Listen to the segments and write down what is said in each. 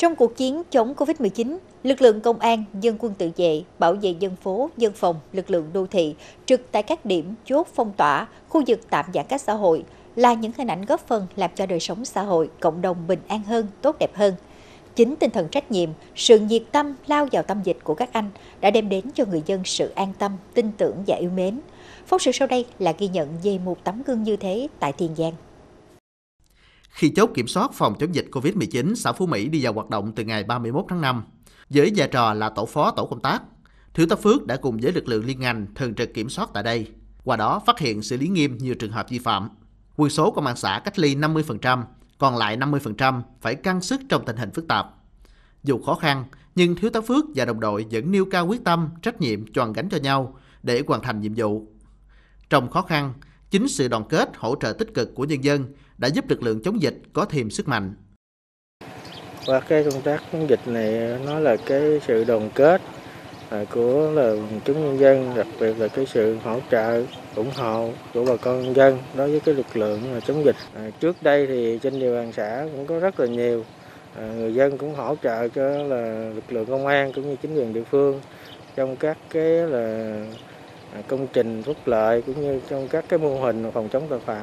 Trong cuộc chiến chống Covid-19, lực lượng công an, dân quân tự vệ, bảo vệ dân phố, dân phòng, lực lượng đô thị trực tại các điểm chốt phong tỏa, khu vực tạm giãn cách xã hội là những hình ảnh góp phần làm cho đời sống xã hội, cộng đồng bình an hơn, tốt đẹp hơn. Chính tinh thần trách nhiệm, sự nhiệt tâm lao vào tâm dịch của các anh đã đem đến cho người dân sự an tâm, tin tưởng và yêu mến. Phóng sự sau đây là ghi nhận về một tấm gương như thế tại Tiền Giang. Khi chốt kiểm soát phòng chống dịch COVID-19 xã Phú Mỹ đi vào hoạt động từ ngày 31 tháng 5, với vai trò là tổ phó tổ công tác, Thiếu tá Phước đã cùng với lực lượng liên ngành thường trực kiểm soát tại đây. Qua đó phát hiện xử lý nghiêm nhiều trường hợp vi phạm. Quân số công an xã cách ly 50%, còn lại 50% phải căng sức trong tình hình phức tạp. Dù khó khăn, nhưng Thiếu tá Phước và đồng đội vẫn nêu cao quyết tâm, trách nhiệm tròn gánh cho nhau để hoàn thành nhiệm vụ. Trong khó khăn, chính sự đoàn kết, hỗ trợ tích cực của nhân dân đã giúp lực lượng chống dịch có thêm sức mạnh. Qua cái công tác chống dịch này nó là cái sự đoàn kết à, của là chúng nhân dân, đặc biệt là cái sự hỗ trợ, ủng hộ của bà con nhân dân đối với cái lực lượng chống dịch. À, trước đây thì trên địa bàn xã cũng có rất là nhiều à, người dân cũng hỗ trợ cho là lực lượng công an cũng như chính quyền địa phương trong các cái là À, công trình phúc lợi cũng như trong các cái mô hình phòng chống tội phạm.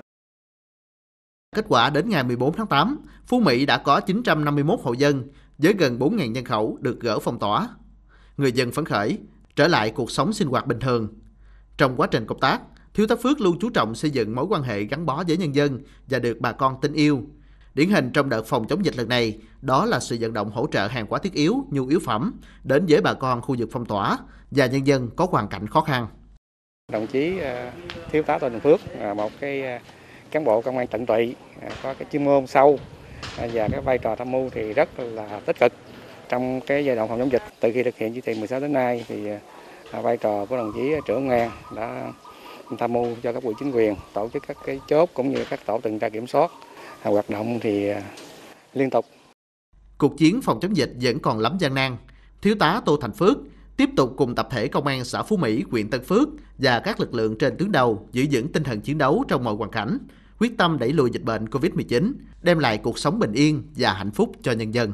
Kết quả đến ngày 14 tháng 8, Phú Mỹ đã có 951 hộ dân với gần 4.000 nhân khẩu được gỡ phong tỏa. Người dân phấn khởi, trở lại cuộc sống sinh hoạt bình thường. Trong quá trình công tác, Thiếu tá Phước luôn chú trọng xây dựng mối quan hệ gắn bó với nhân dân và được bà con tin yêu. Điển hình trong đợt phòng chống dịch lần này, đó là sự vận động hỗ trợ hàng hóa thiết yếu, nhu yếu phẩm đến với bà con khu vực phong tỏa và nhân dân có hoàn cảnh khó khăn. Đồng chí ờ, Thiếu tá Tô Đình Phước, ờ, một cái ờ, cán bộ công an tận tụy có cái chuyên môn sâu và cái vai trò tham mưu thì rất là tích cực trong cái giai đoạn phòng chống dịch từ khi thực hiện chỉ thị 16 đến nay thì vai trò của đồng chí trưởng ngang đã tham mưu cho các quỹ chính quyền tổ chức các cái chốt cũng như các tổ tuần tra kiểm soát hoạt động thì liên tục. Cuộc chiến phòng chống dịch vẫn còn lắm gian nan. Thiếu tá Tô Thành Phước tiếp tục cùng tập thể công an xã Phú Mỹ, huyện Tân Phước và các lực lượng trên tuyến đầu giữ vững tinh thần chiến đấu trong mọi hoàn cảnh, quyết tâm đẩy lùi dịch bệnh COVID-19, đem lại cuộc sống bình yên và hạnh phúc cho nhân dân.